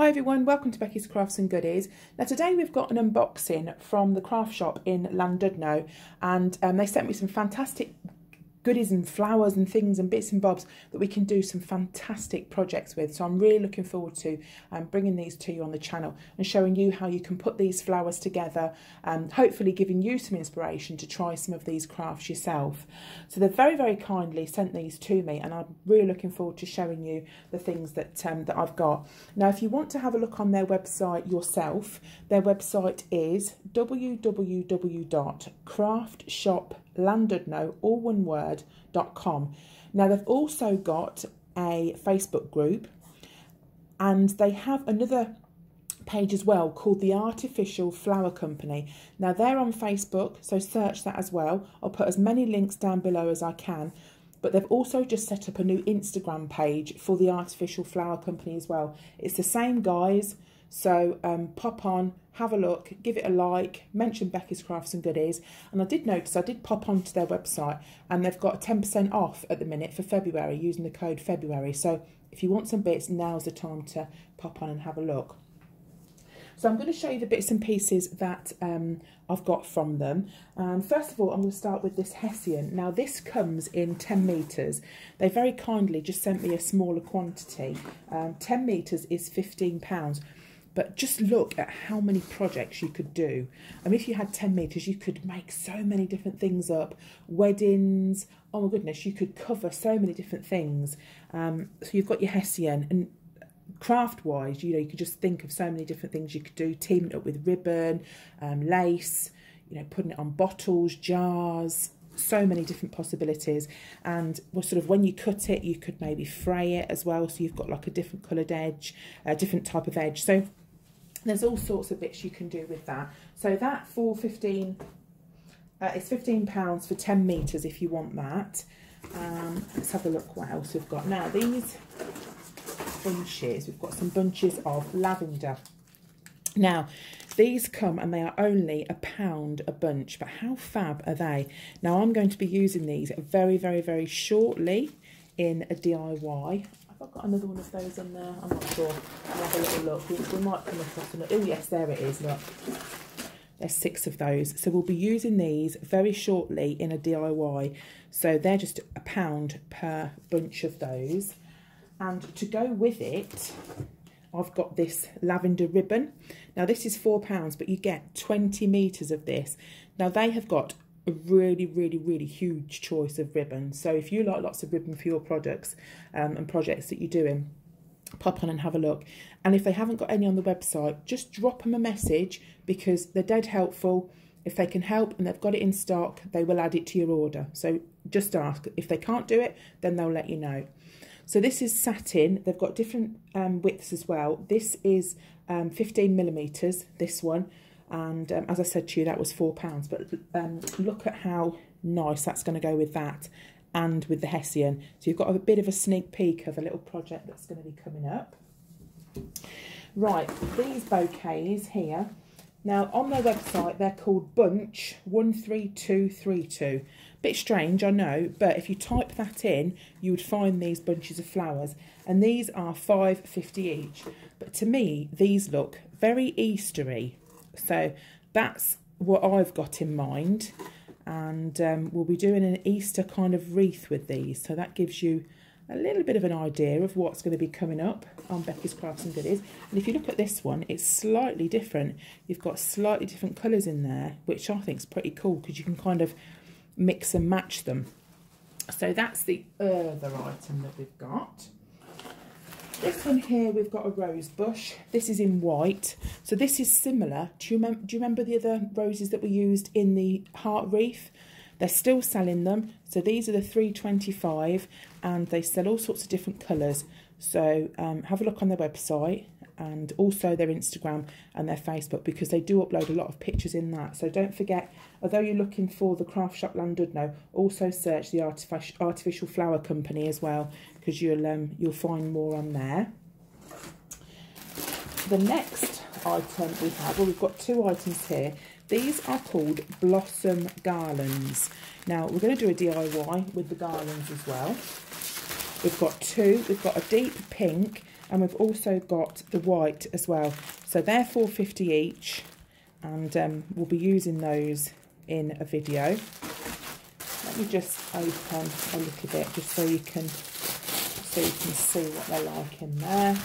Hi everyone, welcome to Becky's Crafts and Goodies. Now today we've got an unboxing from the craft shop in Llandudno and um, they sent me some fantastic goodies and flowers and things and bits and bobs that we can do some fantastic projects with. So I'm really looking forward to um, bringing these to you on the channel and showing you how you can put these flowers together and hopefully giving you some inspiration to try some of these crafts yourself. So they've very, very kindly sent these to me and I'm really looking forward to showing you the things that, um, that I've got. Now, if you want to have a look on their website yourself, their website is www.craftshop.com Llandudno, all one word, dot com. Now they've also got a Facebook group and they have another page as well called the Artificial Flower Company. Now they're on Facebook, so search that as well. I'll put as many links down below as I can. But they've also just set up a new Instagram page for the Artificial Flower Company as well. It's the same guys, so um, pop on, have a look, give it a like, mention Becky's Crafts and Goodies. And I did notice, I did pop onto their website and they've got 10% off at the minute for February using the code February. So if you want some bits, now's the time to pop on and have a look. So I'm going to show you the bits and pieces that um, I've got from them. Um, first of all, I'm going to start with this Hessian. Now this comes in 10 metres. They very kindly just sent me a smaller quantity. Um, 10 metres is 15 pounds. But just look at how many projects you could do. I mean, if you had 10 metres, you could make so many different things up. Weddings, oh my goodness, you could cover so many different things. Um, so you've got your Hessian and craft wise, you know, you could just think of so many different things you could do, teaming it up with ribbon, um, lace, you know, putting it on bottles, jars, so many different possibilities and well sort of when you cut it you could maybe fray it as well so you've got like a different coloured edge a different type of edge so there's all sorts of bits you can do with that. So that for 15, uh, it's 15 pounds for 10 meters if you want that. Um, let's have a look what else we've got. Now these bunches, we've got some bunches of lavender. Now, these come and they are only a pound a bunch, but how fab are they? Now, I'm going to be using these very, very, very shortly in a DIY. I've got another one of those in there. I'm not sure. I'll have a little look. We, we might come across another. Oh, yes, there it is. Look. There's six of those. So we'll be using these very shortly in a DIY. So they're just a pound per bunch of those. And to go with it, I've got this lavender ribbon. Now this is £4, but you get 20 metres of this. Now they have got a really, really, really huge choice of ribbon. So if you like lots of ribbon for your products um, and projects that you're doing, pop on and have a look. And if they haven't got any on the website, just drop them a message because they're dead helpful. If they can help and they've got it in stock, they will add it to your order. So just ask. If they can't do it, then they'll let you know. So this is satin. They've got different um, widths as well. This is um, 15 millimetres, this one. And um, as I said to you that was four pounds. But um, look at how nice that's going to go with that and with the Hessian. So you've got a bit of a sneak peek of a little project that's going to be coming up. Right these bouquets here now on their website they're called bunch 13232 bit strange I know but if you type that in you would find these bunches of flowers and these are 5.50 each but to me these look very Eastery so that's what I've got in mind. And um, we'll be doing an Easter kind of wreath with these. So that gives you a little bit of an idea of what's going to be coming up on Becky's Crafts and Goodies. And if you look at this one, it's slightly different. You've got slightly different colours in there, which I think is pretty cool because you can kind of mix and match them. So that's the other item that we've got. This one here, we've got a rose bush. This is in white. So this is similar. Do you, do you remember the other roses that we used in the heart wreath? They're still selling them. So these are the 325 and they sell all sorts of different colours. So um, have a look on their website and also their Instagram and their Facebook because they do upload a lot of pictures in that. So don't forget, although you're looking for the Craft Shop Llandudno, also search the Artificial, Artificial Flower Company as well because you'll, um, you'll find more on there. The next item we have, well we've got two items here. These are called Blossom Garlands. Now we're going to do a DIY with the garlands as well. We've got two. We've got a deep pink and we've also got the white as well. So they're 4.50 each, and um, we'll be using those in a video. Let me just open a little bit just so you can so you can see what they're like in there.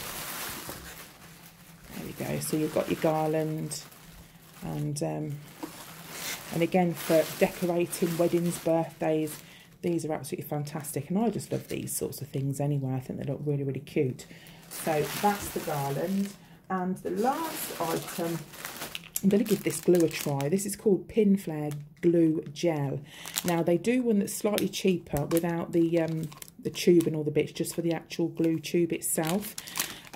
There we go. So you've got your garland and um, and again for decorating weddings, birthdays, these are absolutely fantastic. And I just love these sorts of things anyway. I think they look really, really cute. So that's the garland. And the last item I'm going to give this glue a try. This is called Pin Pinflair Glue Gel. Now, they do one that's slightly cheaper without the um, the tube and all the bits, just for the actual glue tube itself.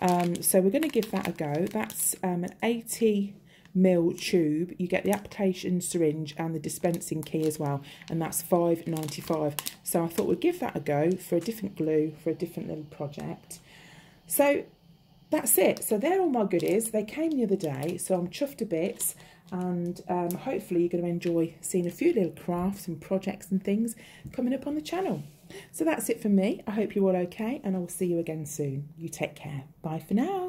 Um, so we're going to give that a go. That's um, an 80 mil tube. You get the application syringe and the dispensing key as well, and that's 5.95. So I thought we'd give that a go for a different glue, for a different little project. So that's it. So they're all my goodies. They came the other day, so I'm chuffed a bit. And um, hopefully you're going to enjoy seeing a few little crafts and projects and things coming up on the channel. So that's it for me. I hope you're all okay, and I will see you again soon. You take care. Bye for now.